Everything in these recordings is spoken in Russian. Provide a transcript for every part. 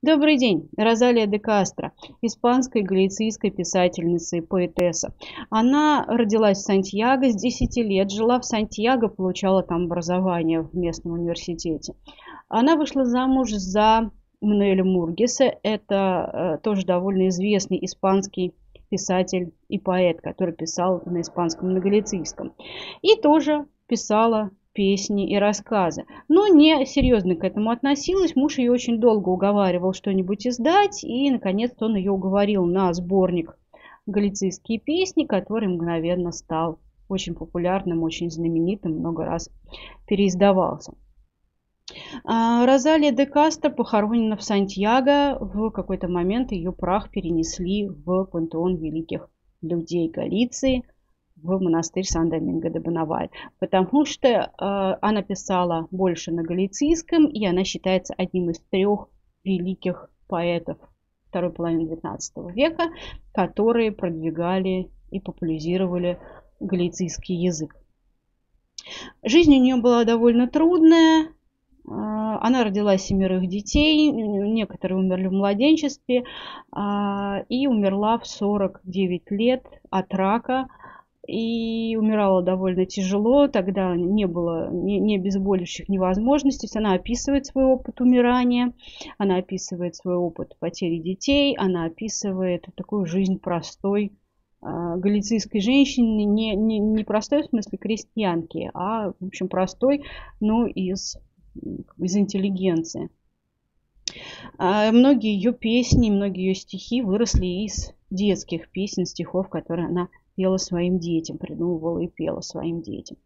Добрый день, Розалия де Кастро, испанская галицийская писательница и поэтесса. Она родилась в Сантьяго с 10 лет, жила в Сантьяго, получала там образование в местном университете. Она вышла замуж за Мануэля Мургеса, это э, тоже довольно известный испанский писатель и поэт, который писал на испанском, на галицийском. И тоже писала песни и рассказы. Но не серьезно к этому относилась. Муж ее очень долго уговаривал что-нибудь издать. И, наконец-то, он ее уговорил на сборник «Галицийские песни», который мгновенно стал очень популярным, очень знаменитым, много раз переиздавался. А, Розалия де Кастро похоронена в Сантьяго. В какой-то момент ее прах перенесли в пантеон великих людей Галиции – в монастырь Сан-Доминго де Бонаваль, потому что э, она писала больше на галицийском, и она считается одним из трех великих поэтов второй половины XIX века, которые продвигали и популяризировали галицийский язык. Жизнь у нее была довольно трудная. Э, она родила семерых детей, некоторые умерли в младенчестве, э, и умерла в 49 лет от рака – и умирала довольно тяжело, тогда не было ни, ни обезболивающих, ни возможностей. Она описывает свой опыт умирания, она описывает свой опыт потери детей, она описывает такую жизнь простой э, галицийской женщины, не, не, не простой в смысле крестьянки, а, в общем, простой, но из, из интеллигенции. А многие ее песни, многие ее стихи выросли из детских песен, стихов, которые она пела своим детям, придумывала и пела своим детям.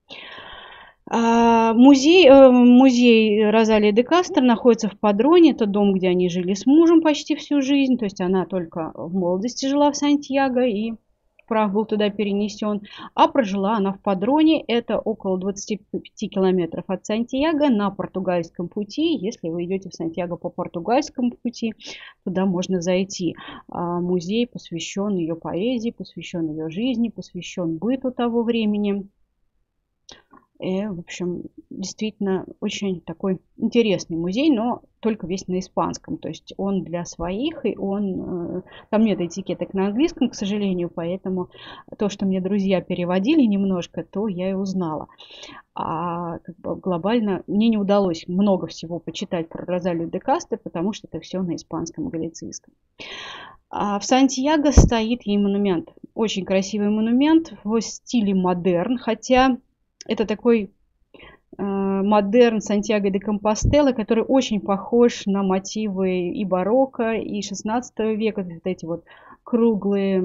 А, музей, э, музей Розалии де Кастро находится в Падроне. Это дом, где они жили с мужем почти всю жизнь. То есть она только в молодости жила в Сантьяго и прах был туда перенесен, а прожила она в Падроне, это около 25 километров от Сантьяго на португальском пути. Если вы идете в Сантьяго по португальскому пути, туда можно зайти. А, музей посвящен ее поэзии, посвящен ее жизни, посвящен быту того времени. И, в общем, действительно очень такой интересный музей, но только весь на испанском. То есть он для своих, и он... Э, там нет этикеток на английском, к сожалению, поэтому то, что мне друзья переводили немножко, то я и узнала. А как бы глобально мне не удалось много всего почитать про Розалию де Касте, потому что это все на испанском и галицийском. А в Сантьяго стоит ей монумент. Очень красивый монумент в стиле модерн, хотя это такой модерн Сантьяго де Компостела, который очень похож на мотивы и барокко, и 16 века, вот эти вот круглые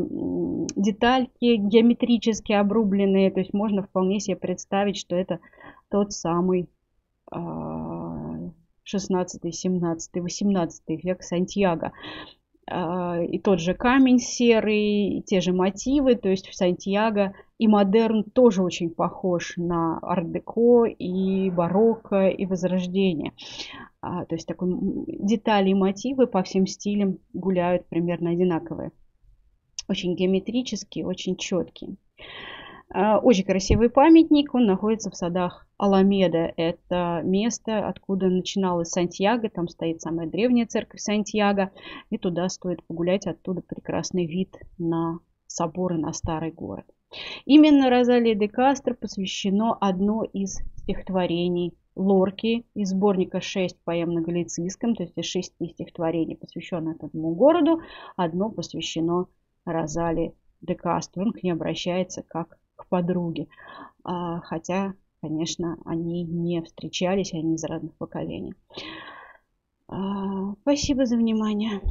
детальки, геометрически обрубленные, то есть можно вполне себе представить, что это тот самый 16, 17, 18 век Сантьяго. А, и тот же камень серый, и те же мотивы, то есть в Сантьяго и модерн тоже очень похож на ар-деко и барокко и возрождение. А, то есть такой детали и мотивы по всем стилям гуляют примерно одинаковые. Очень геометрические, очень четкие. А, очень красивый памятник, он находится в садах Аламеда. Это место, откуда начиналась Сантьяго, там стоит самая древняя церковь Сантьяго, и туда стоит погулять, оттуда прекрасный вид на соборы, на старый город. Именно Розалии де Кастро посвящено одно из стихотворений Лорки из сборника 6 поэм на галицийском, то есть 6 стихотворений, посвященных этому городу, одно посвящено Розали де Кастро. Он к ней обращается как к подруге. А, хотя, конечно, они не встречались, они из разных поколений. А, спасибо за внимание.